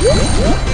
Uhum.